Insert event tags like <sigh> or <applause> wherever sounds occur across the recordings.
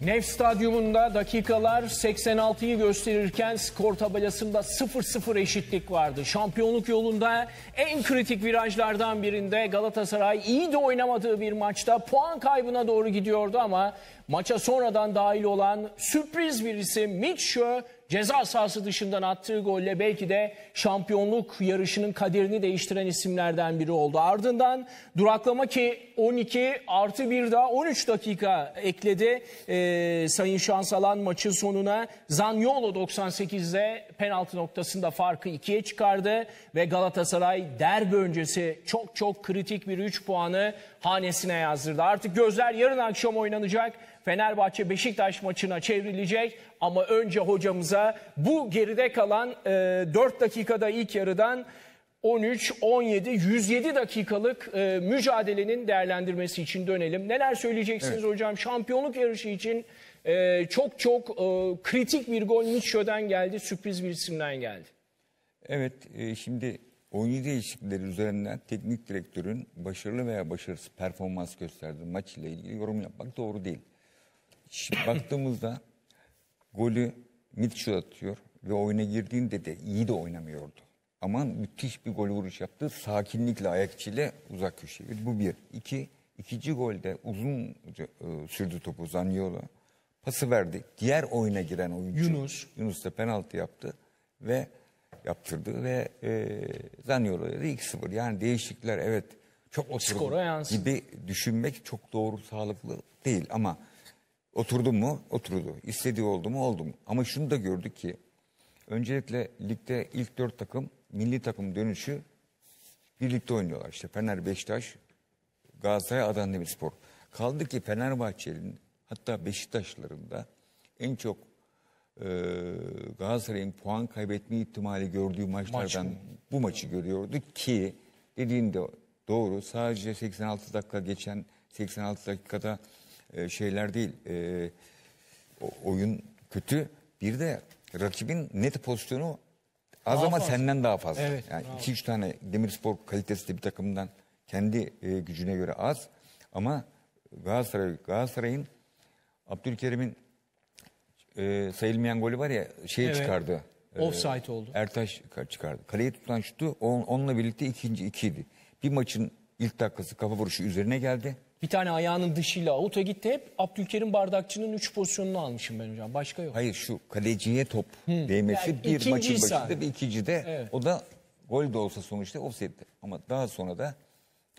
Nef Stadyumunda dakikalar 86'yı gösterirken skor tabelasında 0-0 eşitlik vardı. Şampiyonluk yolunda en kritik virajlardan birinde Galatasaray iyi de oynamadığı bir maçta puan kaybına doğru gidiyordu ama maça sonradan dahil olan sürpriz bir isim Mitchell ceza sahası dışından attığı golle belki de şampiyonluk yarışının kaderini değiştiren isimlerden biri oldu. Ardından duraklama ki 12 artı bir daha 13 dakika ekledi ee, Sayın Şansalan maçın sonuna. Zaniolo 98'de penaltı noktasında farkı 2'ye çıkardı ve Galatasaray derbi öncesi çok çok kritik bir 3 puanı hanesine yazdırdı. Artık gözler yarın akşam oynanacak. Fenerbahçe Beşiktaş maçına çevrilecek ama önce hocamıza bu geride kalan e, 4 dakikada ilk yarıdan 13, 17, 107 dakikalık e, mücadelenin değerlendirmesi için dönelim. Neler söyleyeceksiniz hocam? Şampiyonluk yarışı için e, çok çok e, kritik bir gol Mitchell'den geldi, sürpriz bir isimden geldi. Evet, e, şimdi oyuncu değişiklikleri üzerinden teknik direktörün başarılı veya başarısız performans gösterdiği maç ile ilgili yorum yapmak doğru değil. Şimdi <clears throat> baktığımızda golü Mitchell atıyor ve oyuna girdiğinde de iyi de oynamıyordu. Ama müthiş bir gol vuruş yaptı. Sakinlikle ayak içiyle uzak köşeye. Bu bir. İki, ikinci golde uzun e, sürdü topu Zaniolo. Pası verdi. Diğer oyuna giren oyuncu Yunus. Yunus da penaltı yaptı ve yaptırdı ve e, Zaniolo'ya da 2-0. Yani değişiklikler evet çok oturdu Skora gibi düşünmek çok doğru sağlıklı değil ama oturdu mu oturdu. İstediği oldu mu oldu mu. Ama şunu da gördük ki öncelikle ligde ilk dört takım milli takım dönüşü birlikte oynuyorlar. İşte Fener, Beşiktaş, Galatasaray, Adana Demirspor. Kaldı ki Fenerbahçe'nin hatta Beşiktaşların da en çok e, Galatasaray'ın puan kaybetme ihtimali gördüğü maçlardan mı? bu maçı görüyorduk ki dediğinde doğru sadece 86 dakika geçen 86 dakikada e, şeyler değil e, oyun kötü bir de rakibin net pozisyonu az Daha ama fazla. senden daha fazla. Evet, yani bravo. 2-3 tane Demirspor kalitesi de bir takımdan kendi e, gücüne göre az ama Galatasaray Galatasaray'ın Abdülkerim'in e, sayılmayan golü var ya şeye Evet. çıkardı. E, Offside oldu. Ertaş çıkardı. Kaleye tutan şutu on- onunla birlikte ikinci ikiydi. Bir maçın ilk dakikası kafa vuruşu üzerine geldi. Bir tane ayağının dışıyla avuta gitti. Hep Abdülkerim Bardakçı'nın 3 pozisyonunu almışım ben hocam. Başka yok. Hayır şu kaleciye top değmesi Yani bir ikinci maçın ise- başında bir ikinci de Evet. o da gol de olsa sonuçta offside'di. Ama daha sonra da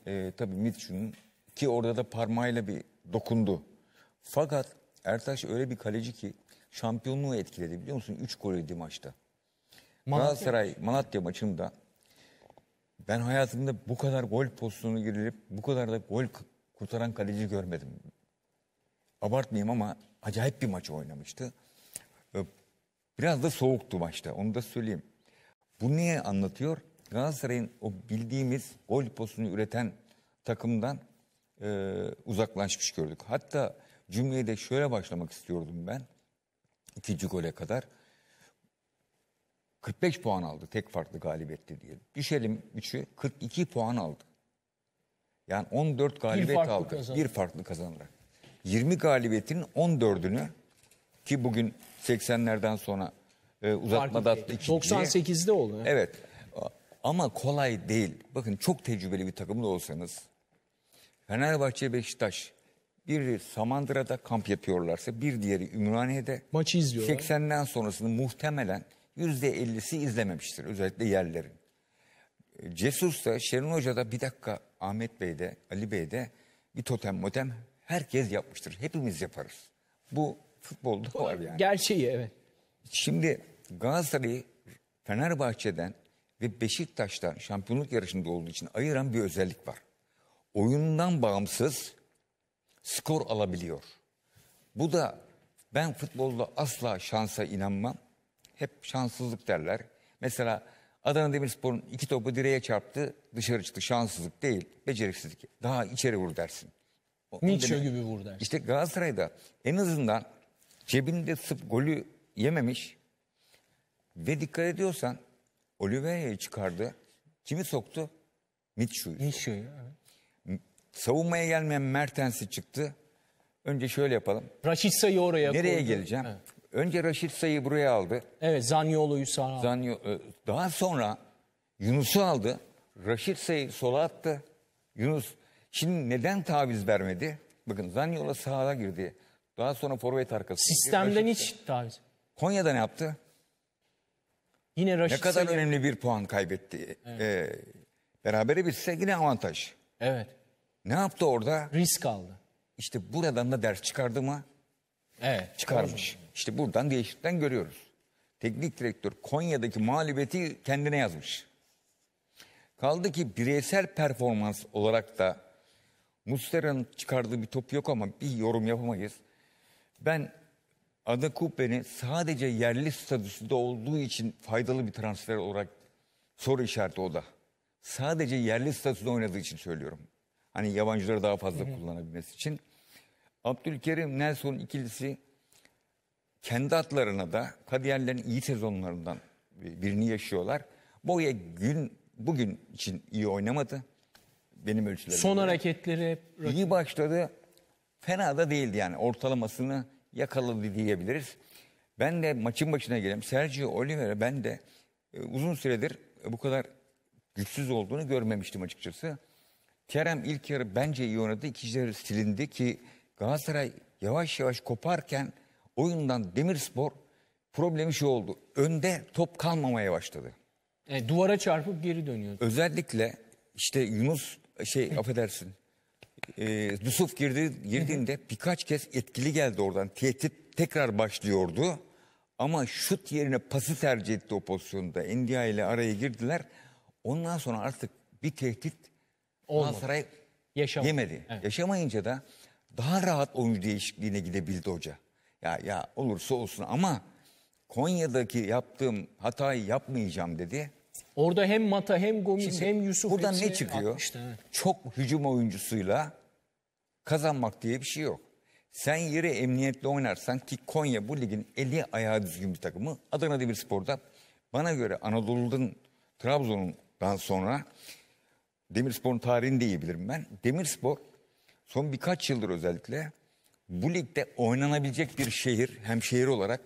e, tabii Mitchell'ın ki orada da parmağıyla bir dokundu. Fakat Ertaş öyle bir kaleci ki şampiyonluğu etkiledi biliyor musun? 3 gol yedi maçta. Malatya. Galatasaray Malatya maçında ben hayatımda bu kadar gol pozisyonu girilip bu kadar da gol k- kurtaran kaleci görmedim. Abartmayayım ama acayip bir maç oynamıştı. Ee, Biraz da soğuktu maçta onu da söyleyeyim. Bu niye anlatıyor? Galatasaray'ın o bildiğimiz gol pozisyonu üreten takımdan e, uzaklaşmış gördük. Hatta cümleye de şöyle başlamak istiyordum ben. ikinci gole kadar. 45 puan aldı tek farklı galibiyetti diyelim. Düşelim 3'ü 42 puan aldı. Yani 14 galibiyet farklı aldı. kazandı. Bir farklı kazanarak. 20 galibiyetin 14'ünü ki bugün 80'lerden sonra e, uzatmada attı ikinciye. 98'de oldu. Evet ama kolay değil. Bakın çok tecrübeli bir takımda olsanız Fenerbahçe Beşiktaş biri Samandıra'da kamp yapıyorlarsa bir diğeri Ümraniye'de Maçı izliyorlar. 80'den sonrasını muhtemelen %50'si izlememiştir özellikle yerlerin. E, Cesus da Şerin Hoca da bir dakika Ahmet Bey'de Ali Bey'de bir totem motem herkes yapmıştır. Hepimiz yaparız. Bu futbolda var yani. Gerçeği evet. Şimdi Galatasaray'ı Fenerbahçe'den ve Beşiktaş'tan şampiyonluk yarışında olduğu için ayıran bir özellik var. Oyundan bağımsız skor alabiliyor. Bu da ben futbolda asla şansa inanmam. Hep şanssızlık derler. Mesela Adana Demirspor'un iki topu direğe çarptı, dışarı çıktı. Şanssızlık değil, beceriksizlik. Daha içeri vur dersin. Nietzsche gibi vur dersin. işte Galatasaray'da en azından cebinde sıp golü yememiş ve dikkat ediyorsan Oliveira'yı çıkardı. Kimi soktu? Mitchell'u. Nietzsche'yi. evet. Savunmaya gelmeyen Mertens'i çıktı. Önce şöyle yapalım. Raşit Say'ı oraya Nereye koydu. geleceğim? Evet, Önce Raşit Say'ı buraya aldı. evet Zaniolo'yu sağa aldı. Zanyo, e, daha sonra Yunus'u aldı. Raşit Say'ı sola attı. Yunus şimdi neden taviz vermedi? Bakın Zanyola sağa girdi. Daha sonra forvet arkası. Sistemden Raşit- hiç taviz. Konya'da ne yaptı? Yine Raşit Ne kadar Say'ı- önemli bir puan kaybetti. Ee, berabere bitse yine avantaj. Evet. Ne yaptı orada? Risk aldı. İşte buradan da ders çıkardı mı? Evet. Çıkarmış. İşte buradan değişiklikten görüyoruz. Teknik direktör Konya'daki mağlubiyeti kendine yazmış. Kaldı ki bireysel performans olarak da Muslera'nın çıkardığı bir top yok ama bir yorum yapamayız. Ben Ada Kupe'ni sadece yerli statüsünde olduğu için faydalı bir transfer olarak soru işareti o da. Sadece yerli statüsünde oynadığı için söylüyorum. Hani yabancıları daha fazla kullanabilmesi için. Abdülkerim Nelson ikilisi kendi atlarına da kariyerlerin iyi sezonlarından birini yaşıyorlar. Boya gün bugün için iyi oynamadı. Benim ölçülerim. Son hareketleri hep iyi başladı. Fena da değildi yani ortalamasını yakaladı diyebiliriz. Ben de maçın başına gelelim. Sergio Oliveira ben de e, uzun süredir bu kadar güçsüz olduğunu görmemiştim açıkçası. Kerem ilk yarı bence iyi oynadı. İkinci yarı silindi ki Galatasaray yavaş yavaş koparken oyundan Demirspor problemi şu oldu. Önde top kalmamaya başladı. e, duvara çarpıp geri dönüyordu. Özellikle işte Yunus şey affedersin e, Yusuf girdi, girdiğinde birkaç kez etkili geldi oradan. Tehdit tekrar başlıyordu. Ama şut yerine pası tercih etti o pozisyonda. Endia ile araya girdiler. Ondan sonra artık bir tehdit Olmadı. Galatasaray yemedi. Evet. Yaşamayınca da daha rahat oyuncu değişikliğine gidebildi hoca. Ya ya olursa olsun ama Konya'daki yaptığım hatayı yapmayacağım dedi. Orada hem Mata hem Gomis Şimdi hem Yusuf buradan ne çıkıyor? atmıştı, evet. Çok hücum oyuncusuyla kazanmak diye bir şey yok. Sen yeri emniyetli oynarsan ki Konya bu ligin eli ayağı düzgün bir takımı. Adana Demirspor'da bana göre Anadolu'dan Trabzon'dan sonra Demirspor'un tarihini de iyi bilirim ben. Demirspor son birkaç yıldır özellikle bu ligde oynanabilecek bir şehir hem şehir olarak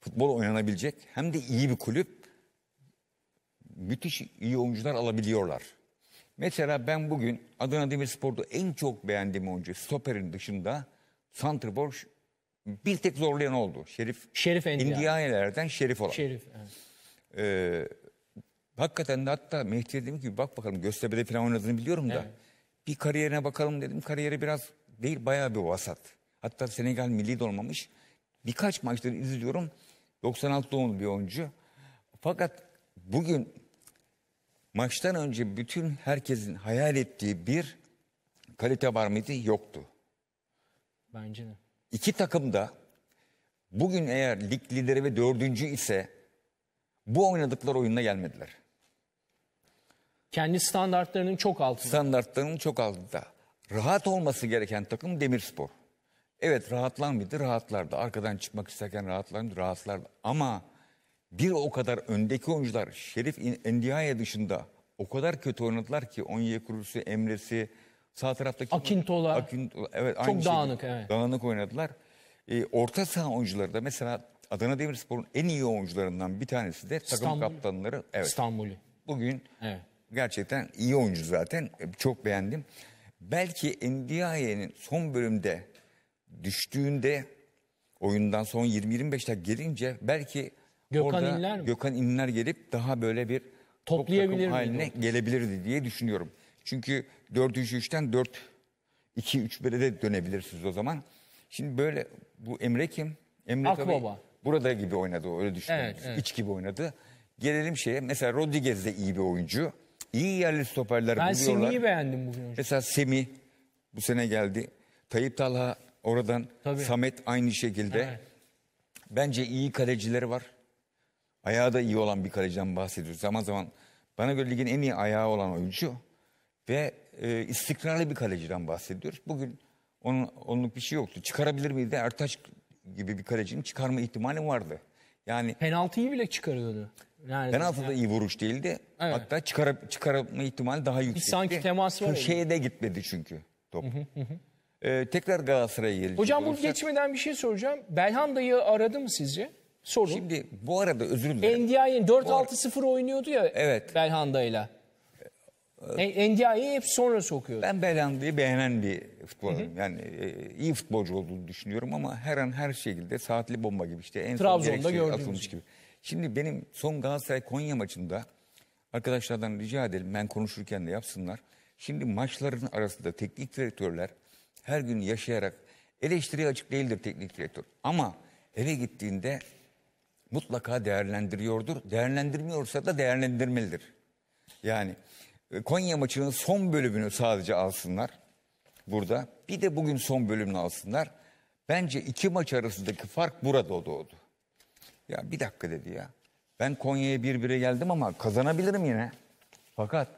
futbol oynanabilecek hem de iyi bir kulüp müthiş iyi oyuncular alabiliyorlar. Mesela ben bugün Adana Demirspor'da en çok beğendiğim oyuncu stoperin dışında Santrfor bir tek zorlayan oldu. Şerif Şerif Endiaye. Indiaye'lerden Şerif olan. Şerif. evet. Ee, hakikaten de hatta Mehdi'ye dedim ki bak bakalım Göztepe'de falan oynadığını biliyorum da bir kariyerine bakalım dedim. Kariyeri biraz değil bayağı bir vasat. Hatta Senegal milli de olmamış. Birkaç maçları izliyorum. 96 doğumlu bir oyuncu. Fakat bugün maçtan önce bütün herkesin hayal ettiği bir kalite var mıydı? Yoktu. Bence de. İki takım da bugün eğer lig lideri ve dördüncü ise bu oynadıkları oyununa gelmediler. Kendi standartlarının çok altında. Standartlarının çok altında. Rahat olması gereken takım Demirspor. Evet rahatlar mıydı? Rahatlardı. Arkadan çıkmak isterken rahatlar mıydı? Rahatlardı. Ama bir o kadar öndeki oyuncular Şerif Endiaye dışında o kadar kötü oynadılar ki Onyekuru'su, Emre'si, sağ taraftaki... Akintola. Akintola, evet, Çok aynı dağınık, şekilde evet. Dağınık oynadılar. Ee, orta saha oyuncuları da mesela Adana Demirspor'un en iyi oyuncularından bir tanesi de takım İstanbul. kaptanları. Evet. İstanbul'u. Bugün Evet. gerçekten iyi oyuncu zaten. E, Çok beğendim. Belki Ndiaye'nin son bölümde düştüğünde oyundan son 20-25 dakika gelince belki Gökhan orada İnler mi? Gökhan İnler gelip daha böyle bir top Toplayabilir miydi haline gelebilirdi diye düşünüyorum. Çünkü 4-3-3'ten 4-2-3-1'e de dönebilirsiniz o zaman. Şimdi böyle bu Emre kim? Emre tabii Akbaba. burada gibi oynadı öyle düşünüyorum. Evet, evet. İç gibi oynadı. Gelelim şeye mesela Rodriguez de iyi bir oyuncu. İyi yerli stoperler Ben buluyorlar. Semih'i beğendim bugün hocam. Mesela Semih bu sene geldi. Tayyip Talha oradan. Tabii. Samet aynı şekilde. Evet. Bence iyi kalecileri var. Ayağı da iyi olan bir kaleciden bahsediyoruz. Zaman zaman bana göre ligin en iyi ayağı olan oyuncu. Ve e, istikrarlı bir kaleciden bahsediyoruz. Bugün onun, onluk bir şey yoktu. Çıkarabilir miydi? Ertaç gibi bir kalecinin çıkarma ihtimali vardı. Yani Penaltıyı bile çıkarıyordu. Yani Penaltı da iyi vuruş değildi. Evet. Hatta çıkar, çıkarma ihtimali daha yüksekti. sanki temas var Köşeye de gitmedi çünkü top. Ee, tekrar Galatasaray'a gelecek Hocam bu olursak- geçmeden bir şey soracağım. Belhanda'yı aradı mı sizce? Sorun. Şimdi bu arada özür dilerim. Ndiaye 4-6-0 oynuyordu ya Evet. Belhanda'yla. E, Ndiaye'yi hep sonra sokuyordu. Ben Belhanda'yı beğenen bir futbolcuyum. Yani e, iyi futbolcu olduğunu düşünüyorum ama her an her şekilde saatli bomba gibi işte en son Trabzon'da gerekçe gördüğümüz atılmış gibi. Şimdi benim son Galatasaray Konya maçında arkadaşlardan rica edelim ben konuşurken de yapsınlar. Şimdi maçların arasında teknik direktörler her gün yaşayarak eleştiriye açık değildir teknik direktör. Ama eve gittiğinde mutlaka değerlendiriyordur. Değerlendirmiyorsa da değerlendirmelidir. Yani e, Konya maçının son bölümünü sadece alsınlar burada. Bir de bugün son bölümünü alsınlar. Bence iki maç arasındaki fark burada doğdu. Ya bir dakika dedi ya. Ben Konya'ya bir bire geldim ama kazanabilirim yine. Fakat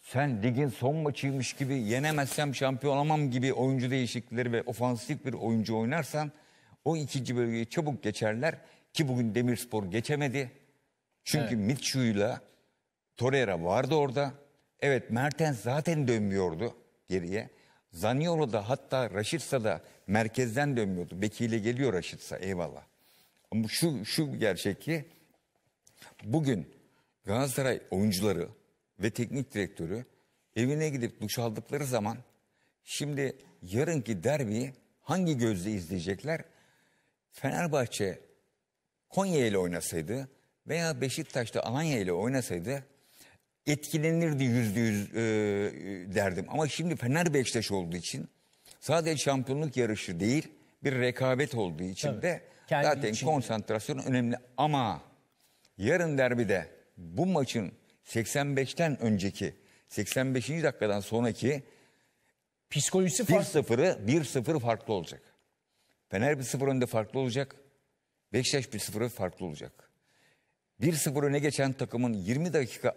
sen ligin son maçıymış gibi yenemezsem şampiyon olamam gibi oyuncu değişiklikleri ve ofansif bir oyuncu oynarsan o ikinci bölgeyi çabuk geçerler ki bugün Demirspor geçemedi. Çünkü Mitchell'la Torreira vardı orada. Evet Mertens zaten dönmüyordu geriye. Zaniolo da hatta Raşitsa da merkezden dönmüyordu. Bekiyle geliyor Raşitsa eyvallah. Ama şu, şu gerçek ki bugün Galatasaray oyuncuları ve teknik direktörü evine gidip duş aldıkları zaman şimdi yarınki derbiyi hangi gözle izleyecekler? Fenerbahçe Konya ile oynasaydı veya Beşiktaş'ta Alanya ile oynasaydı etkilenirdi yüzde yüz e, derdim. Ama şimdi Fener Beşiktaş olduğu için sadece şampiyonluk yarışı değil bir rekabet olduğu için Tabii. de Kendi zaten içinde. konsantrasyon önemli. Ama yarın derbide bu maçın 85'ten önceki 85. dakikadan sonraki Psikolojisi farklı. 1-0'ı 1-0 farklı olacak. Fener 1-0 önde farklı olacak. Beşiktaş 1-0 farklı olacak. 1-0 öne geçen takımın 20 dakika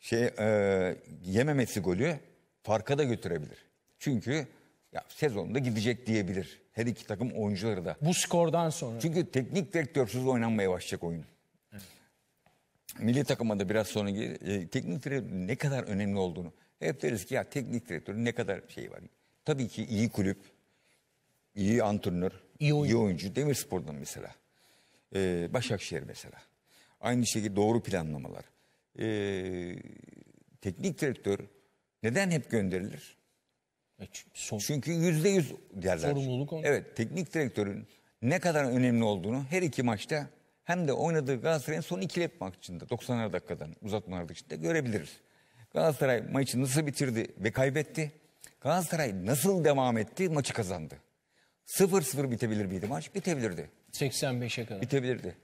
şey e, yememesi golü farka da götürebilir. Çünkü ya sezonda gidecek diyebilir. Her iki takım oyuncuları da. Bu skordan sonra. Çünkü teknik direktörsüz oynanmaya başlayacak oyun. Milli takıma da biraz sonra e, teknik direktör ne kadar önemli olduğunu. Hep deriz ki ya teknik direktörün ne kadar şey var. Tabii ki iyi kulüp, iyi antrenör, İyi oyuncu. iyi oyuncu. Demirspor'dan mesela. Ee, Başakşehir mesela. Aynı şekilde doğru planlamalar. Ee, teknik direktör neden hep gönderilir? E, son- Çünkü yüzde yüz derler. Sorumluluk onun. Evet teknik direktörün ne kadar önemli olduğunu her iki maçta hem de oynadığı Galatasaray'ın son ikili maçında 90'ar dakikadan uzatmalar dışında görebiliriz. Galatasaray maçı nasıl bitirdi ve kaybetti? Galatasaray nasıl devam etti maçı kazandı. 0-0 bitebilir miydi maç? Bitebilirdi. 85'e kadar. Bitebilirdi.